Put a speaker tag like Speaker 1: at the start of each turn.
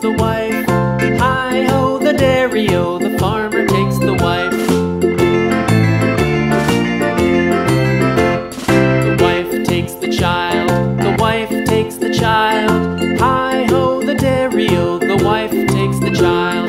Speaker 1: the wife. Hi ho, the dairy o, the farmer takes the wife. The wife takes the child, the wife takes the child. Hi ho, the dairy o, the wife takes the child.